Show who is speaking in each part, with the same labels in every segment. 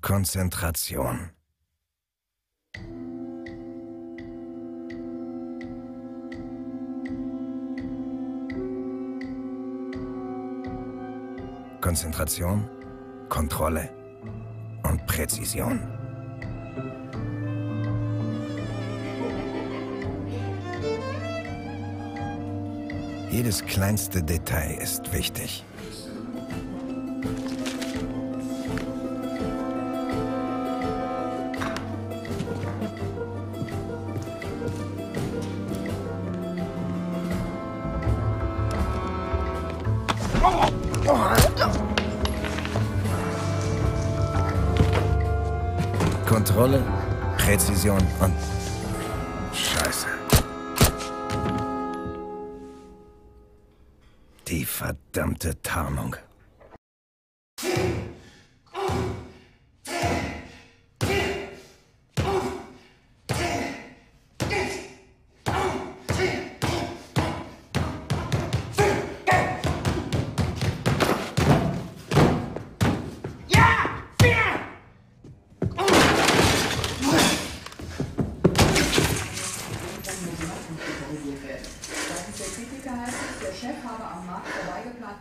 Speaker 1: Konzentration. Konzentration, Kontrolle und Präzision. Jedes kleinste Detail ist wichtig. Kontrolle, Präzision und Scheiße. Die verdammte Tarnung.
Speaker 2: Heißt der Chef habe am Markt vorbeigeplant.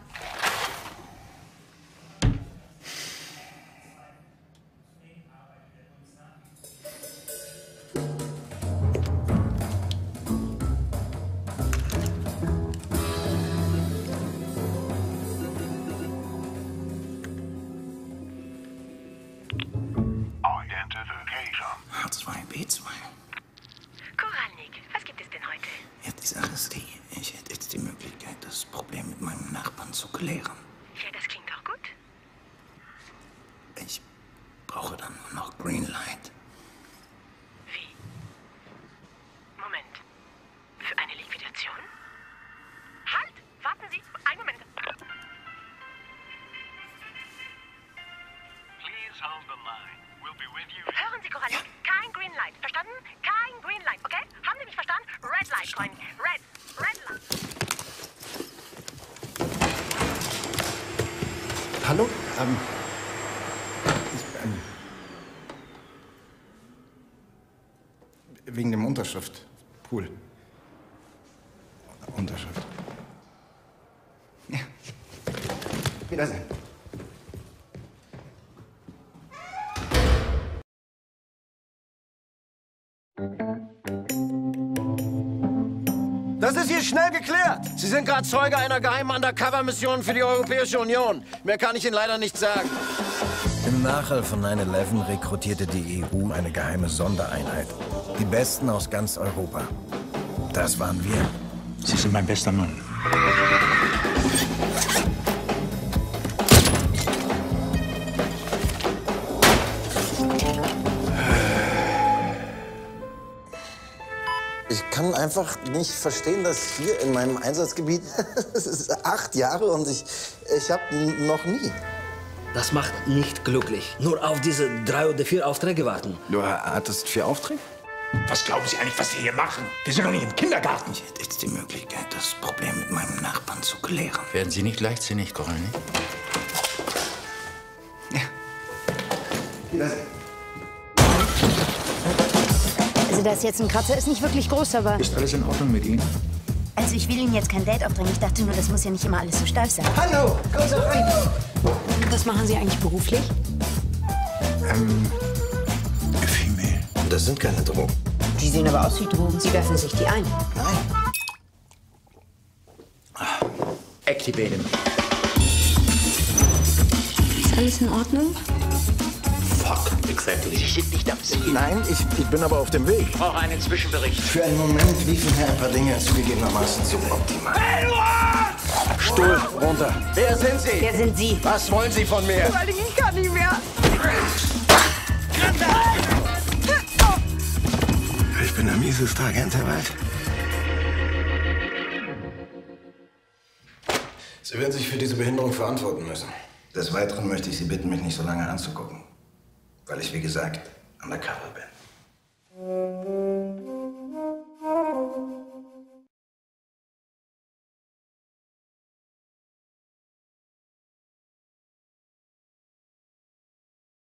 Speaker 3: H2B2.
Speaker 4: Koralnik, was gibt es denn heute?
Speaker 3: Ja, die Sache ist die, ich hätte jetzt die Möglichkeit, das Problem mit meinem Nachbarn zu klären.
Speaker 4: Ja, das klingt auch gut.
Speaker 3: Ich brauche dann nur noch Greenlight.
Speaker 4: Wie? Moment. Für eine Liquidation? Halt! Warten Sie! Einen Moment.
Speaker 5: Please hold the line. We'll be with you.
Speaker 4: Hören Sie, Koralnik. Kein Greenlight. Verstanden? Kein Greenlight, okay? Haben Sie mich verstanden? Red Light, Freunde. Red. Red Light.
Speaker 1: Hallo? Ähm, ich, ähm, wegen dem Unterschrift. Pool. Unterschrift.
Speaker 3: Ja. Wiedersehen.
Speaker 6: Das ist hier schnell geklärt. Sie sind gerade Zeuge einer geheimen Undercover-Mission für die Europäische Union. Mehr kann ich Ihnen leider nicht sagen.
Speaker 1: Im Nachhall von 9-11 rekrutierte die EU eine geheime Sondereinheit. Die Besten aus ganz Europa. Das waren wir.
Speaker 7: Sie sind mein bester Mann.
Speaker 8: Ich kann einfach nicht verstehen, dass hier in meinem Einsatzgebiet, es ist acht Jahre und ich, ich habe noch nie.
Speaker 9: Das macht nicht glücklich. Nur auf diese drei oder vier Aufträge warten.
Speaker 1: Du hattest vier Aufträge?
Speaker 7: Was glauben Sie eigentlich, was Sie hier machen? Wir sind doch nicht im Kindergarten.
Speaker 3: Ich hätte jetzt die Möglichkeit, das Problem mit meinem Nachbarn zu klären.
Speaker 10: Werden Sie nicht leichtsinnig, Koralnik?
Speaker 3: Ja. Wiedersehen.
Speaker 11: Also, dass jetzt ein Kratzer ist nicht wirklich groß, aber.
Speaker 7: Ist alles in Ordnung mit Ihnen?
Speaker 11: Also, ich will Ihnen jetzt kein Date aufdrängen. Ich dachte nur, das muss ja nicht immer alles so steif sein.
Speaker 8: Hallo, komm so rein.
Speaker 11: Was machen Sie eigentlich beruflich?
Speaker 7: Ähm, Female.
Speaker 8: Das sind keine Drogen.
Speaker 11: Die sehen aber aus wie Drogen. Sie werfen sich die ein.
Speaker 8: Nein.
Speaker 7: Activate him.
Speaker 11: Ist alles in Ordnung?
Speaker 10: Exactly. Sie sind nicht am Ziel.
Speaker 1: Nein, ich, ich bin aber auf dem Weg.
Speaker 10: Ich brauche einen Zwischenbericht.
Speaker 8: Für einen Moment liefen hier ein paar Dinge zugegebenermaßen suboptimal.
Speaker 1: Stuhl, runter.
Speaker 6: Wer sind Sie?
Speaker 11: Wer sind Sie?
Speaker 6: Was wollen Sie von mir?
Speaker 2: Ich kann nicht mehr.
Speaker 1: Ich bin der mieseste Agent der Welt. Sie werden sich für diese Behinderung verantworten müssen.
Speaker 8: Des Weiteren möchte ich Sie bitten, mich nicht so lange anzugucken. Weil ich, wie gesagt, undercover bin.